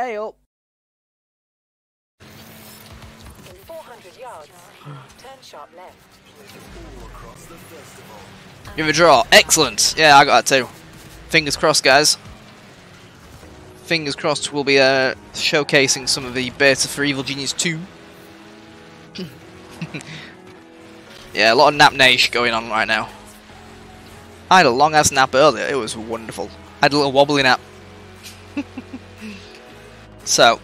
Hey up. In 400 yards, turn sharp left. Give it a draw. Excellent. Yeah, I got that too. Fingers crossed, guys. Fingers crossed we'll be uh, showcasing some of the beta for Evil Genius 2. yeah, a lot of nap nation going on right now. I had a long ass nap earlier. It was wonderful. I had a little wobbly nap. so,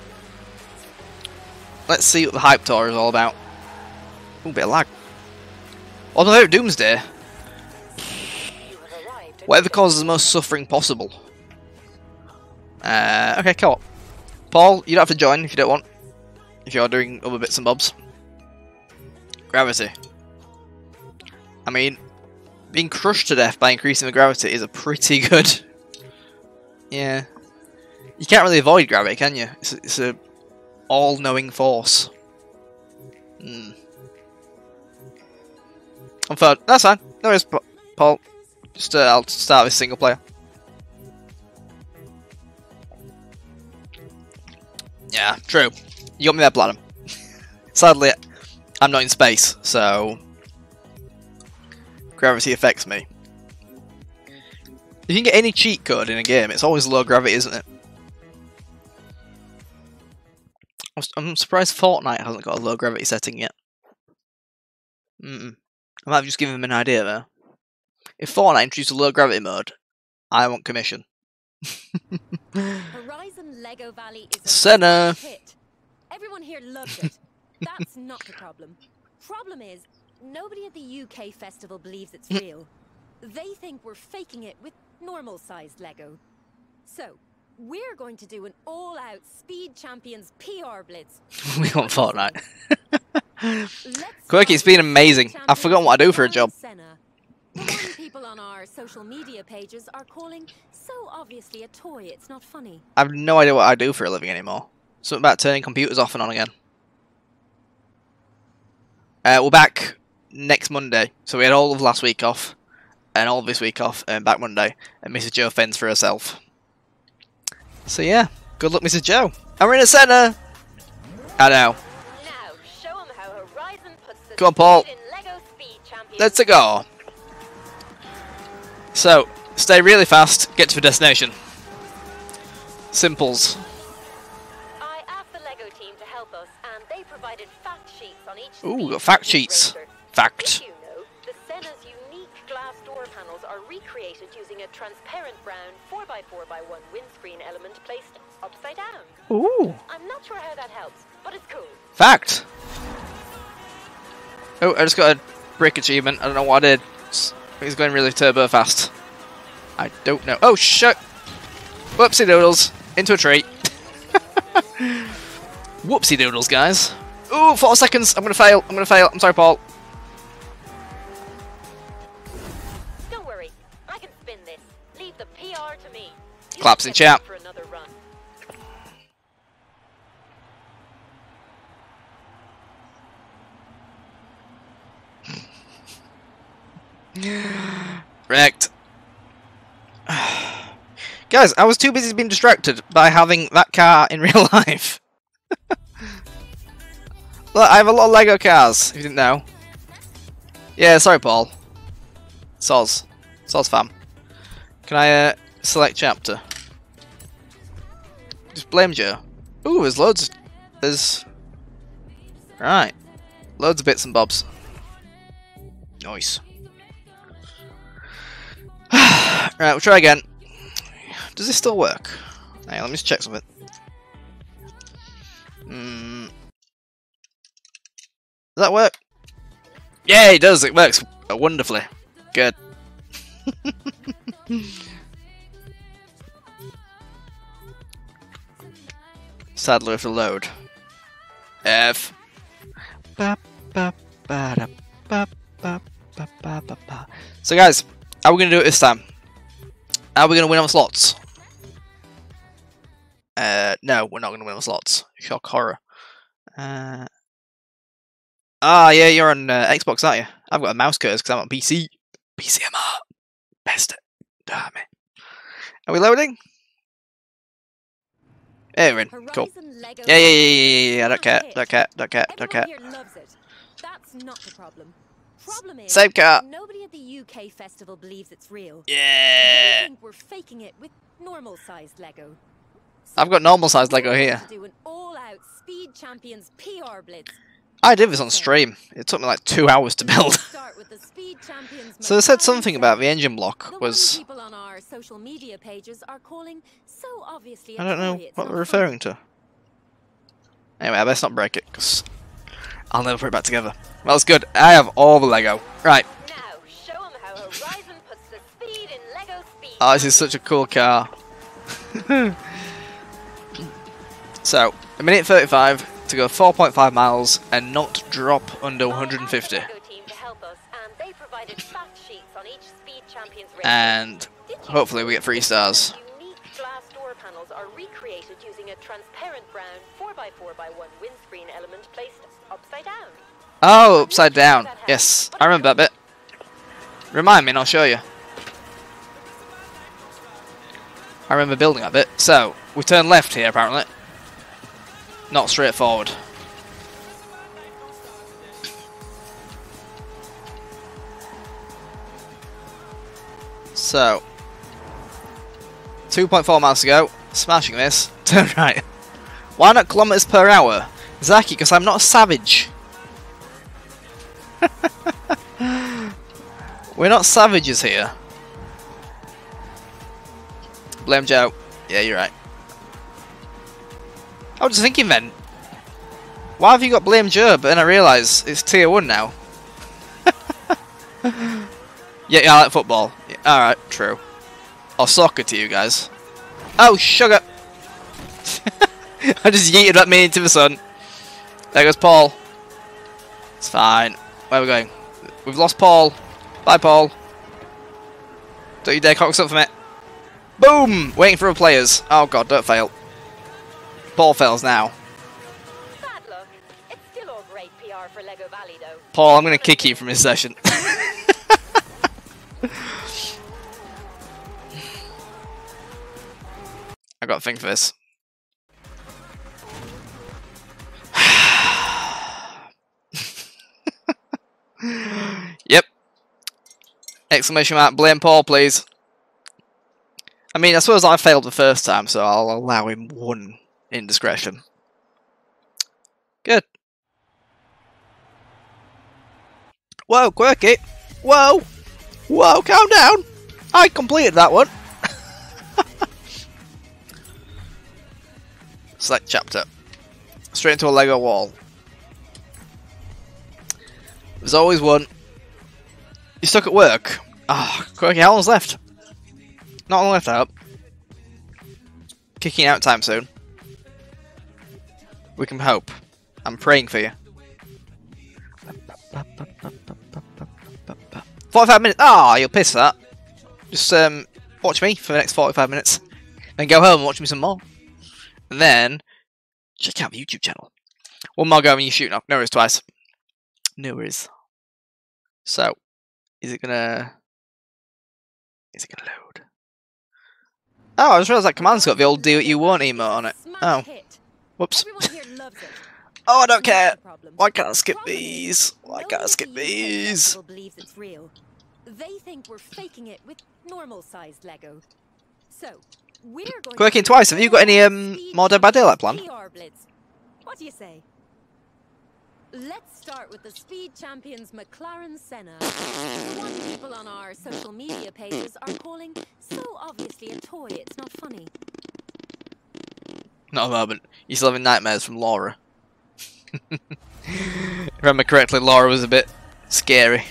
let's see what the hype tour is all about. Ooh, bit of lag. Doomsday, have arrived at Whatever causes the most suffering possible. Uh, okay, cool. Paul, you don't have to join if you don't want. If you're doing other bits and bobs. Gravity. I mean, being crushed to death by increasing the gravity is a pretty good. Yeah. You can't really avoid gravity, can you? It's it's a all-knowing force. Hmm. I'm third. That's fine. No worries, Paul. Just uh, I'll start with single player. Yeah, true. You got me there, Platinum. Sadly, I'm not in space, so gravity affects me. If you can get any cheat code in a game. It's always low gravity, isn't it? I'm surprised Fortnite hasn't got a low gravity setting yet. Mm-mm. I might have just given them an idea there. If Fortnite introduced a low gravity mode, I want commission. Horizon Lego Valley is a Senna. hit. Everyone here loves it. That's not the problem. Problem is, nobody at the UK festival believes it's hmm. real. They think we're faking it with normal-sized Lego. So, we're going to do an all-out Speed Champions PR blitz. we want Fortnite. Quirky, it's been amazing. I've forgotten what I do for a job. People on our social media pages are calling so obviously a toy it's not funny. I have no idea what I do for a living anymore. Something about turning computers off and on again. Uh, we're back next Monday. So we had all of last week off, and all of this week off, and back Monday. And Mrs. Joe fends for herself. So yeah, good luck, Mrs. Joe. And we're in a Senna! I know. Now, show 'em how Horizon puts the on, Paul. speed in Lego Speed Champions. Let's go. So, stay really fast, get to the destination. Simples. I asked the Lego team to help us, and they provided fact sheets on each. Ooh, got fact sheets. Fact. Panels are recreated using a transparent brown 4x4x1 windscreen element placed upside down? Ooh. I'm not sure how that helps, but it's cool. Fact. Oh, I just got a brick achievement. I don't know what I did. He's going really turbo fast. I don't know. Oh, shit. Whoopsie doodles. Into a tree. Whoopsie doodles, guys. Ooh, four seconds. I'm going to fail. I'm going to fail. I'm sorry, Paul. Can in chat. ready For another run. Wrecked. Guys, I was too busy being distracted by having that car in real life. Look, I have a lot of Lego cars, if you didn't know. Yeah, sorry, Paul. Soz. Soz fam. Can I uh, select chapter? Just blame Joe. Ooh, there's loads. There's. Right. Loads of bits and bobs. Nice. right, we'll try again. Does this still work? Hey, let me just check something. Mm. Does that work? Yeah, it does. It works wonderfully. Good. We have to load. F. So, guys, how are we going to do it this time? Are we going to win on slots? Uh, no, we're not going to win on slots. Shock horror. Uh, ah, yeah, you're on uh, Xbox, aren't you? I've got a mouse curse because I'm on PC. PCMR. Best. Damn it. Are we loading? Yeah, you're in. Cool. Yeah, yeah, yeah, yeah, yeah, yeah. I don't care. Hit. Don't care. Don't care. Don't care. Loves it. That's not the problem. Problem is, Same car. nobody at the UK festival believes it's real. Yeah. Think we're faking it with normal-sized Lego. I've got normal sized Lego here. Do an all-out Speed Champions PR blitz. I did this on stream. It took me like two hours to build. Start with the Speed Champions so they said something about the engine block was. people on our social media pages so obviously. I don't know what we're referring to. Anyway, I best not break it because I'll never put it back together. Well, it's good. I have all the Lego. Right. Now, show 'em how Horizon puts the speed in Lego speed. Oh, this is such a cool car. so, a minute 35 to go 4.5 miles and not drop under 150. Lego team to help us, and they provided fact sheets on each Speed Champions race. And Did you hopefully we get three stars. the Unique glass door panels are recreated using a transparent brown 4x4x1 windscreen element placed upside down. Oh, upside down. Yes, I remember that bit. Remind me and I'll show you. I remember building that bit. So, we turn left here apparently. Not straightforward. So, 2.4 miles to go. Smashing this. Turn right. Why not kilometers per hour? Zaki, because I'm not a savage. We're not savages here. Blame Joe. Yeah, you're right. I was thinking then. Why have you got Blame Joe? But then I realise it's tier 1 now. yeah, yeah, I like football. Yeah, Alright, true. Or soccer to you guys. Oh, sugar! I just yeeted that me into the sun. There goes Paul. It's fine. Where are we going? We've lost Paul. Bye, Paul. Don't you dare cock up for me. Boom! Waiting for the players. Oh god, don't fail. Paul fails now. Bad luck. It's still all great PR for Lego Valley, though. Paul, I'm going to kick you from his session. I got a thing for this. yep. Exclamation mark, blame Paul, please. I mean, I suppose I failed the first time, so I'll allow him one indiscretion. Good. Whoa, quirky. Whoa. Whoa, calm down. I completed that one. Select chapter. Straight into a Lego wall. There's always one. You stuck at work? Ah, oh, quirky, how long's left? Not long left, hope. Kicking out time soon. We can hope. I'm praying for you. 45 minutes. Ah, you'll piss that. Just um, watch me for the next 45 minutes. Then go home and watch me some more. And then check out the YouTube channel. One more go when you shoot knock. No worries twice. No worries. So, is it gonna. Is it gonna load? Oh, I just realised that command's got the old do what you want emote on it. Oh. Whoops. Everyone here loves it. Oh, I don't care. Why can't I skip these? Why can't I skip these? festival believes it's real. They think we're faking it with normal-sized Lego. So, we're going Quirking to twice. Have you got any um Dead by Daylight plan? What do you say? Let's start with the Speed Champions McLaren Senna. The one people on our social media pages are calling so obviously a toy it's not funny. Not a moment. You're still having nightmares from Laura. if I remember correctly, Laura was a bit scary.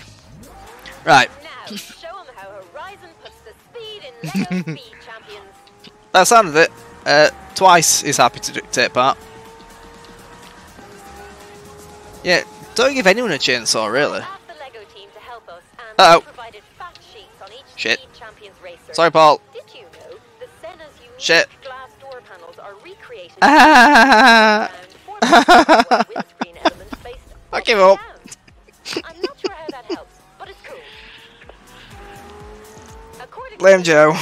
Right, Now, show 'em how Horizon puts the speed in Lego Speed Champions. that sounded it. Uh, twice is happy to take part. Yeah, don't give anyone a chainsaw, really. Asked the Lego team to help us, and Uh-oh. provided fact sheets on each Shit. Speed Champions racer. Sorry, Paul. Did you know the Senna's unique Shit. Ah. using a round 4x4 windscreen element placed I give up. I'm not sure how that helps, but it's cool. Blame Joe.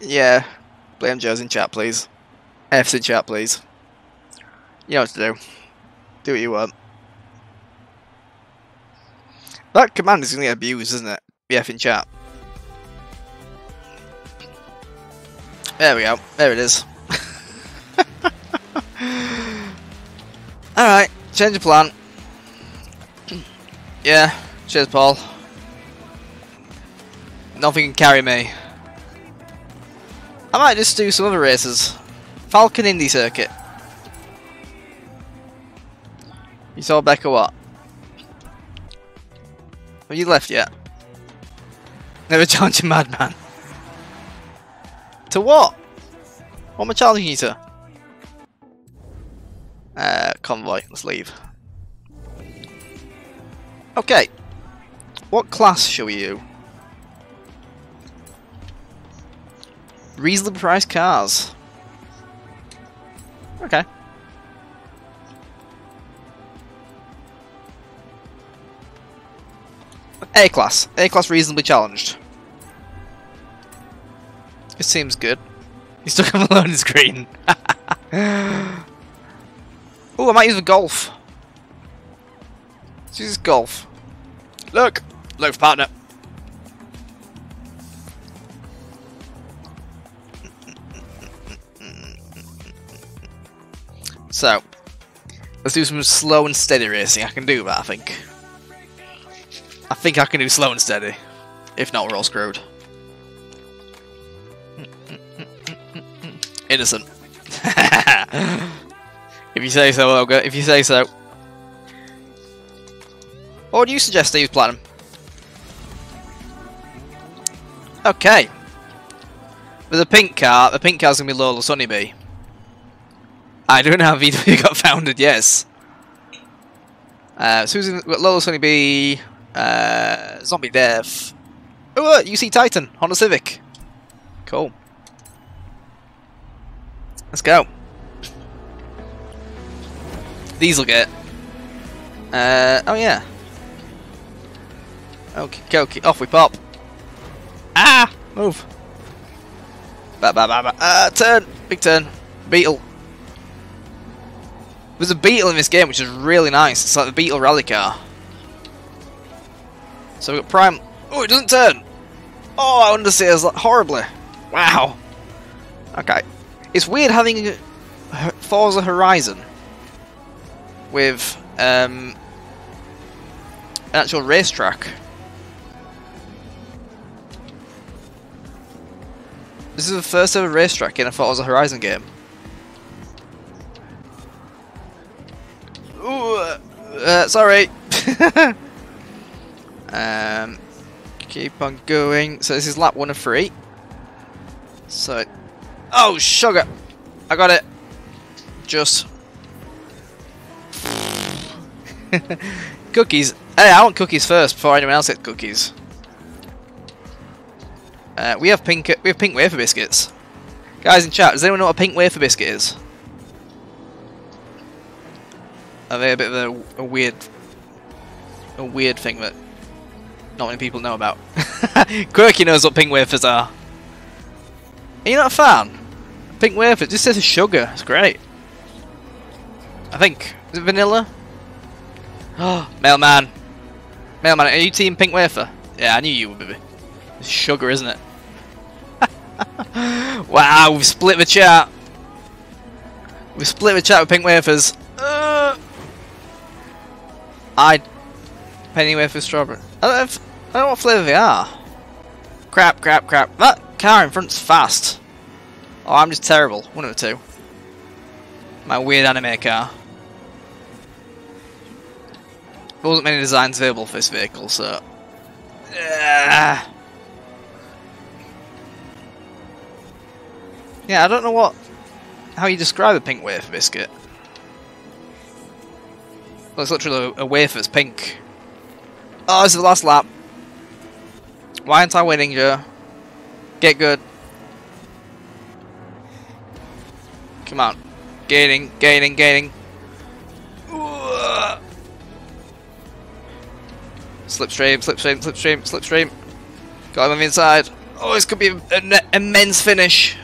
Yeah. Blame Joe's in chat, please. F's in chat, please. You know what to do. Do what you want. That command is going to get abused, isn't it? BF in chat. There we go. There it is. Alright, change of plan. yeah, cheers, Paul. Nothing can carry me. I might just do some other races. Falcon Indy Circuit. You saw Becca what? Have you left yet? Never challenge a madman. To what? What am I challenging you to? Uh, convoy. Let's leave. Okay. What class shall we do? Reasonably priced cars. Okay. A class. A class reasonably challenged. It seems good. You still have a loading screen. oh, I might use a golf. Let's use golf. Look! Look, for partner. So, let's do some slow and steady racing. I can do that, I think. I think I can do slow and steady. If not, we're all screwed. Innocent. if you say so, Olga. If you say so. What would you suggest use platinum? Okay. With a pink car, the pink car's gonna be Lola Sunny Bee. I don't know how VW got founded, yes. Uh, Susan, Lola Sunny Bee, uh, Zombie Death. Oh, uh, UC Titan, Honda Civic. Cool. Let's go. Dieselgate. Uh, oh yeah. Okay, okay, off we pop. Ah! Move. Ba ba ba ba. Ah, turn! Big turn. Beetle. There's a Beetle in this game, which is really nice. It's like the Beetle rally car. So we've got Prime. Oh, it doesn't turn! Oh, I understeers horribly. Wow. Okay. It's weird having Forza Horizon with um, an actual racetrack. This is the first ever racetrack in a Forza Horizon game. Ooh, uh, sorry. um, keep on going. So this is lap one of three. So, oh sugar, I got it. Just cookies. Hey, I want cookies first before anyone else gets cookies. Uh, we have pink. We have pink wafer biscuits. Guys in chat, does anyone know what a pink wafer biscuit is? Are they a bit of a, a weird, a weird thing that not many people know about? Quirky knows what pink wafers are. Are you not a fan? Pink wafer, it just says sugar. It's great. I think. Is it vanilla? Oh, mailman. Mailman, are you team pink wafer? Yeah, I knew you would be. It's sugar, isn't it? wow, we've split the chat. We've split the chat with pink wafers. Uh, I penny wafer strawberry. I don't, know I don't know what flavour they are. Crap, crap, crap. That car in front's fast. Oh, I'm just terrible. One of the two. My weird anime car. There wasn't many designs available for this vehicle, so... Uh, yeah, I don't know what... How you describe a pink wafer biscuit. Well, it's literally a wafer that's pink. Oh, this is the last lap. Why aren't I winning, Joe? Get good. Come on. Gaining, gaining, gaining. Slipstream, slipstream, slipstream, slipstream. Got him on the inside. Oh, this could be an immense finish.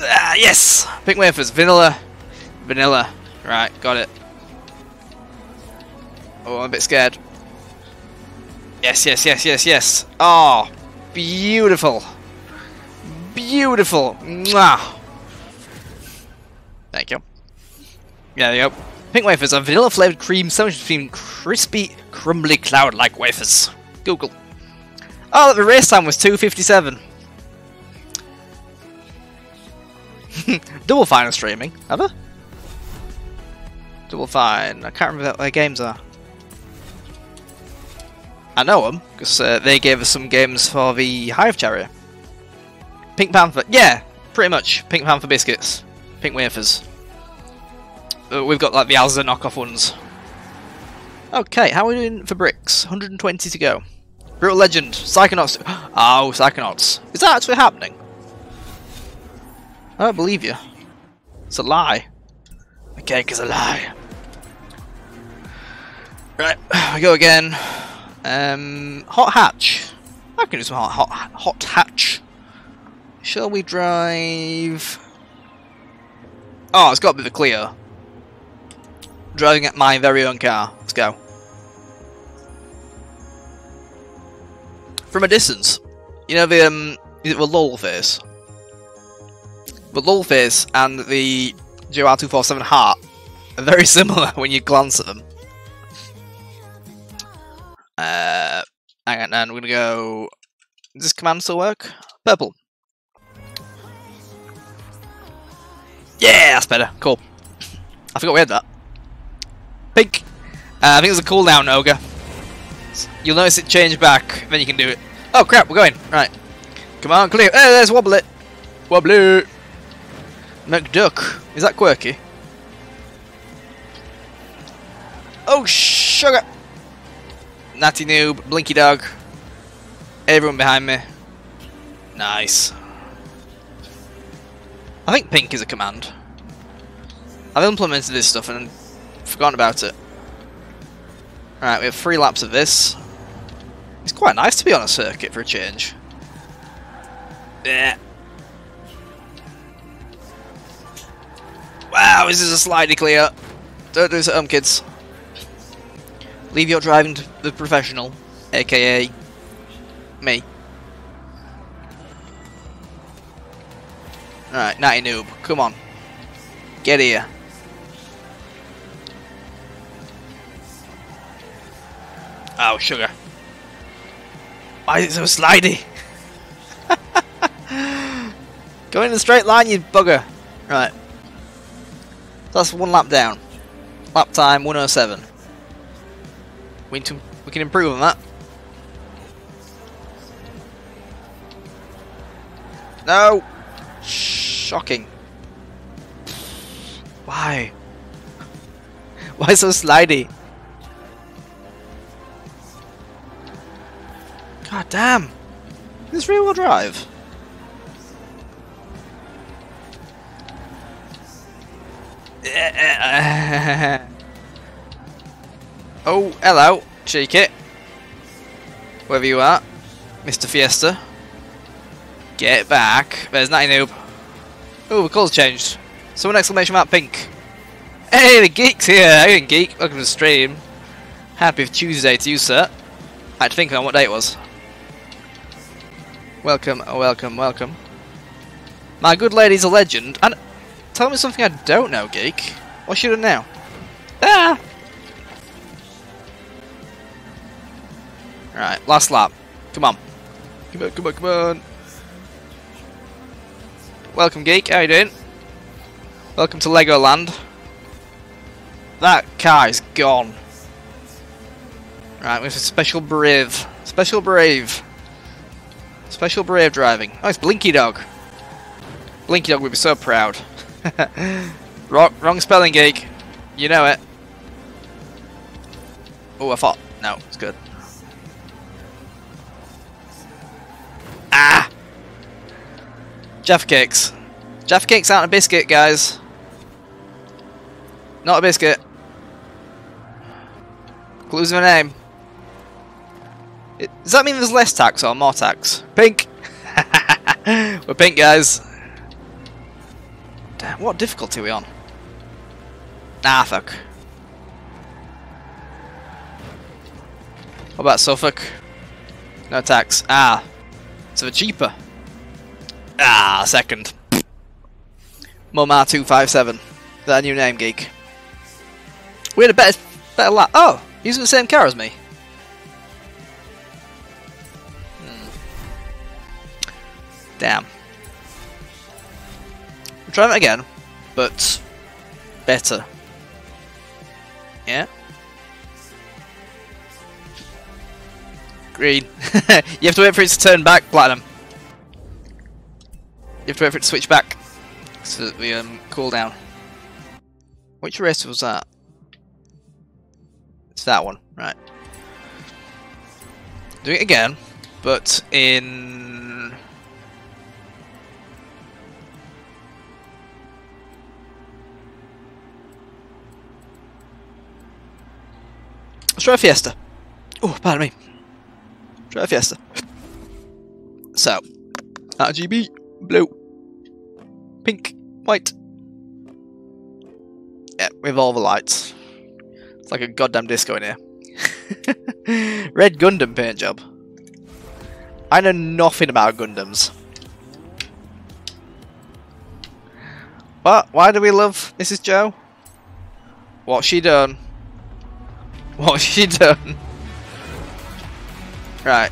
Ah, yes! Pink wafers, vanilla. Vanilla. Right, got it. Oh, I'm a bit scared. Yes, yes, yes, yes, yes. Oh, beautiful. Beautiful. Mwah. Thank you. Yeah, there you go. Pink wafers are vanilla flavored cream sandwiched between crispy, crumbly cloud like wafers. Google. Oh, the race time was 2.57. Double Fine streaming. ever? Double Fine. I can't remember what their games are. I know them, because uh, they gave us some games for the Hive Charrier. Pink Panther. Yeah, pretty much. Pink Panther biscuits. Pink wafers. Uh, we've got like the Alza knockoff ones. Okay, how are we doing for bricks? 120 to go. Brutal Legend. Psychonauts. Oh, Psychonauts. Is that actually happening? I don't believe you. It's a lie. The cake is a lie. Right, we go again. Um, hot hatch. I can do some hot, hot, hot hatch. Shall we drive? Oh, it's got to be the Clio. Driving at my very own car. Let's go. From a distance, you know the um, is it the lull face? The lull face and the GR247 heart are very similar when you glance at them. Uh, hang on, and we're gonna go. Does this command still work? Purple. Yeah, that's better. Cool. I forgot we had that. Pink. Uh, I think there's a cooldown, Ogre. You'll notice it change back, then you can do it. Oh crap, we're going. Right. Come on, clear. Hey, there's Wobbly. Wobbly. McDuck. Is that quirky? Oh, sugar. Natty Noob, Blinky Dog. Everyone behind me. Nice. I think pink is a command. I've implemented this stuff and forgotten about it. Alright, we have three laps of this. It's quite nice to be on a circuit for a change. Yeah. Wow, this is a slightly clear. Don't do this at home, kids. Leave your driving to the professional, aka me. Alright, Natty Noob, come on. Get here. Oh, sugar. Why is it so slidey? Go in a straight line, you bugger. Right. That's one lap down. Lap time 107. We, to, we can improve on that. No! Shocking. Why? Why so slidey? God damn! This rear wheel drive. oh, hello, cheek it. Wherever you are, Mr. Fiesta. Get back. There's Natty Noob. Oh, the colour's changed. Someone exclamation mark pink. Hey, the geek's here. How you geek? Welcome to the stream. Happy Tuesday to you, sir. I had to think on what day it was. Welcome, welcome, welcome. My good lady's a legend, and tell me something I don't know, geek. What should I know? Ah! Right, last lap. Come on. Come on, come on, come on. Welcome, geek. How you doing? Welcome to Legoland. That car is gone. Right, we have a special brave. Special brave. Special brave driving. Oh, it's Blinky Dog. Blinky Dog would be so proud. wrong, wrong spelling, geek. You know it. Oh, I thought. No, it's good. Ah! Jaffa Cakes. Jaffa Cakes out a biscuit, guys. Not a biscuit. Clues of a name. It- Does that mean there's less tax or more tax? Pink! We're pink, guys. Damn, what difficulty are we on? Nah, fuck. What about Suffolk? No tax. Ah. So they're cheaper. Ah, second. Mumar257. Is that a new name, geek? We had a better, better lap. Oh, using the same car as me. Hmm. Damn. We'll try that again, but better. Yeah? Green. you have to wait for it to turn back, Platinum. You have to wait for it to switch back. So that we um, cool down. Which race was that? It's that one, right. Do it again, but in... Let's try Fiesta. Oh, pardon me. Try Fiesta. So, RGB, blue, pink, white. Yeah, with all the lights. It's like a goddamn disco in here. Red Gundam paint job. I know nothing about Gundams. What? Why do we love Mrs. Joe? What's she done? What's she done? Right.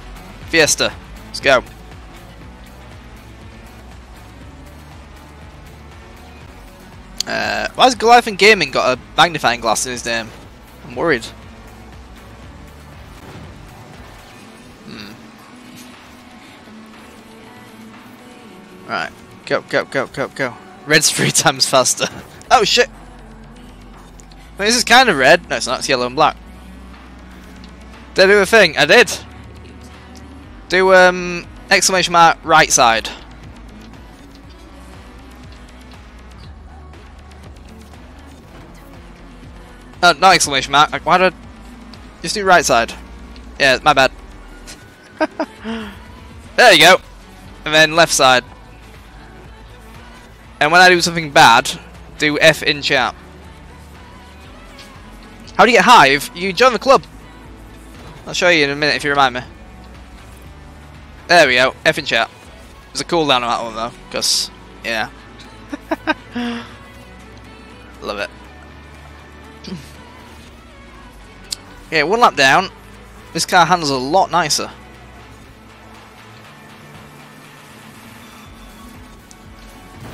Fiesta. Let's go. Uh, why has Goliath and Gaming got a magnifying glass in his name? I'm worried. Hmm. Right. Go, go, go, go, go. Red's three times faster. Oh shit! Wait, this is kind of red. No, it's not. It's yellow and black. Did I do a thing? I did. Do um exclamation mark right side. Oh, no exclamation mark. Like, why did I just do right side? Yeah, my bad. there you go. And then left side. And when I do something bad, do F in chat. How do you get Hive? You join the club. I'll show you in a minute if you remind me. There we go, F in chat. There's a cooldown on that one though, because, yeah. Love it. yeah, one lap down. This car handles a lot nicer.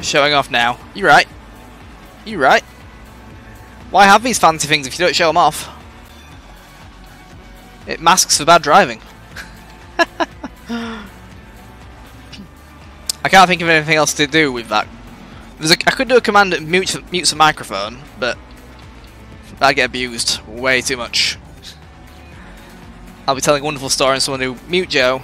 Showing off now. You right. You right. Why have these fancy things if you don't show them off? It masks for bad driving. I can't think of anything else to do with that. There's a, I could do a command that mutes, mutes a microphone, but I get abused way too much. I'll be telling a wonderful story and someone who mute Joe.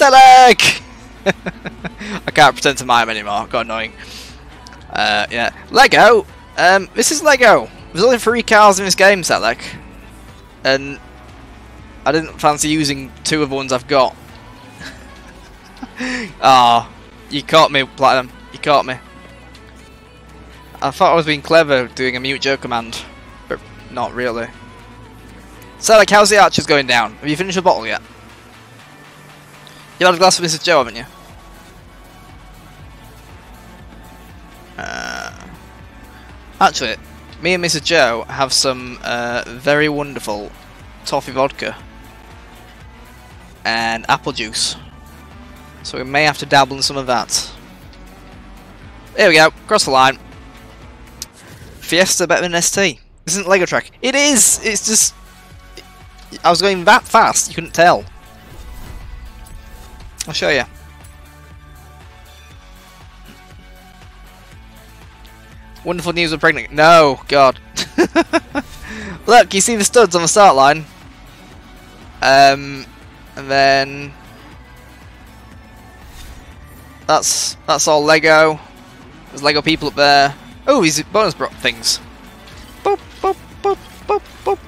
Selec! I can't pretend to mime anymore, got annoying. Uh, yeah. Lego! Um, this is Lego! There's only three cars in this game, Selec. And I didn't fancy using two of the ones I've got. Ah, oh, you caught me, Platinum. You caught me. I thought I was being clever doing a mute Joe command, but not really. Selec, how's the archers going down? Have you finished the bottle yet? Glass of Mrs. Joe, haven't you? Uh, actually, me and Mrs. Joe have some uh, very wonderful toffee vodka and apple juice. So we may have to dabble in some of that. There we go, cross the line. Fiesta better than ST? Isn't Lego Track? It is! It's just... I was going that fast, you couldn't tell. I'll show you. Wonderful news, we're pregnant. No, God. Look, you see the studs on the start line? Um, and then... That's that's all Lego. There's Lego people up there. Oh, these bonus brought things. Boop, boop, boop, boop, boop.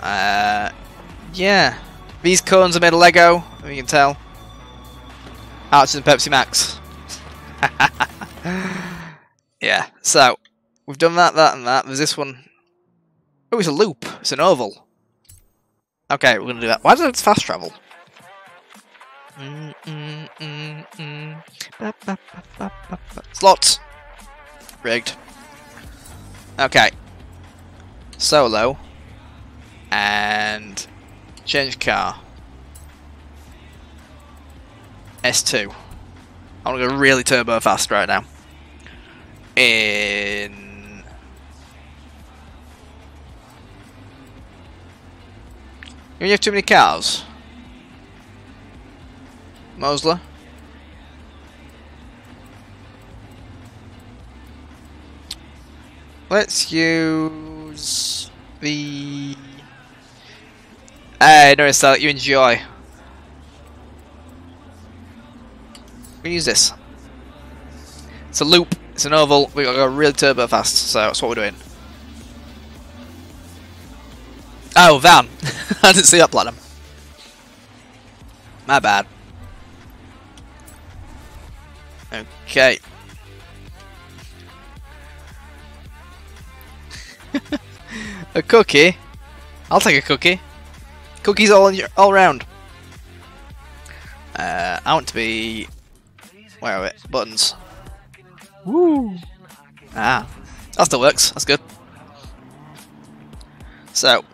Uh, yeah. These cones are made of Lego, you can tell. Archers and Pepsi Max. yeah, so, we've done that, that, and that. There's this one. Oh, it's a loop. It's an oval. Okay, we're gonna do that. Why does it fast travel? Slots. Rigged. Okay. Solo. And change car. S2. I want to go really turbo fast right now. In you have too many cars. Mosler. Let's use the. Ah, uh, I noticed that you enjoy. Use this. It's a loop. It's an oval. We gotta go really turbo fast, so that's what we're doing. Oh, van. I didn't see that platinum. My bad. Okay. a cookie? I'll take a cookie. Cookies all all round. Uh, I want to be. Where are it? Buttons. Woo! Ah, that still works. That's good. So,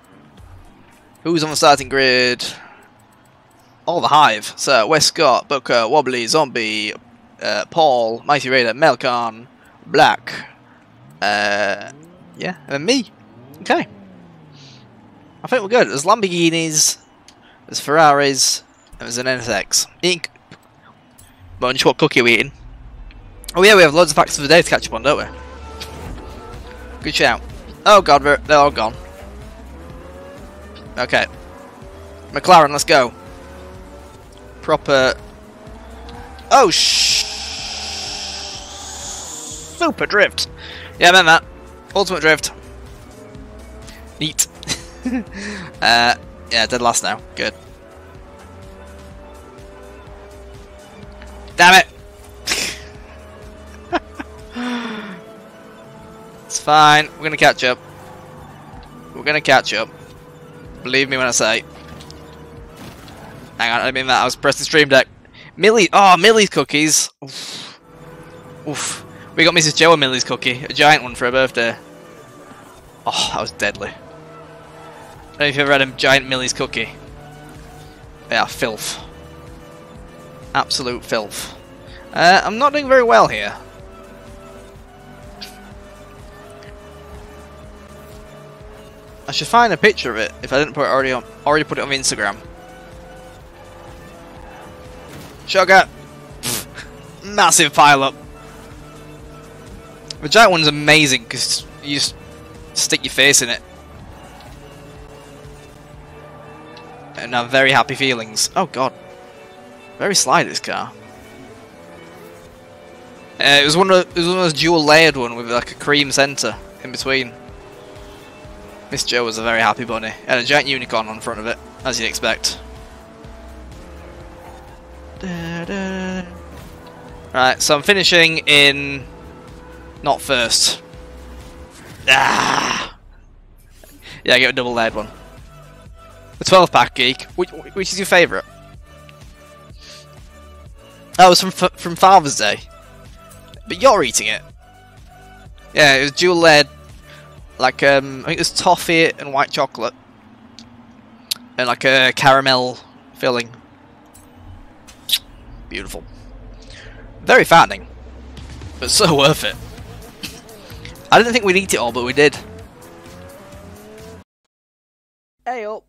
who's on the starting grid? All the Hive. So, West Scott, Booker, Wobbly, Zombie, uh, Paul, Mighty Raider, Melkon, Black. Uh, yeah, and then me. Okay. I think we're good. There's Lamborghinis, there's Ferraris, and there's an NSX. Ink. Munch, what cookie are we eating? Oh yeah, we have loads of facts of the day to catch up on, don't we? Good shout. Oh god, they're, they're all gone. Okay. McLaren, let's go. Proper... Oh, sh... Super drift. Yeah, I meant that. Ultimate drift. Neat. uh, yeah, dead last now. Good. Damn it! it's fine. We're gonna catch up. We're gonna catch up. Believe me when I say. Hang on, I mean that. I was pressing stream deck. Millie. Oh, Millie's cookies. Oof. Oof. We got Mrs. Joe a Millie's cookie. A giant one for her birthday. Oh, that was deadly. I don't know if you've ever had a giant Millie's cookie. Yeah, filth. Absolute filth. Uh, I'm not doing very well here. I should find a picture of it if I didn't put it already on already put it on Instagram. Sugar! Massive pile up. The giant one's amazing because you just stick your face in it. And have very happy feelings. Oh god. Very slide this car. Uh, it was one of it was one of those dual layered one with like a cream centre in between. Miss Joe was a very happy bunny. And a giant unicorn on front of it, as you'd expect. Da, da. Right, so I'm finishing in not first. Ah. Yeah, I get a double layered one. The 12 pack geek. Which, which is your favourite? That was from from Father's Day. But you're eating it. Yeah, it was dual layered. Like, um, I think it was toffee and white chocolate. And like a caramel filling. Beautiful. Very fattening. But so worth it. I didn't think we'd eat it all, but we did. Hey up.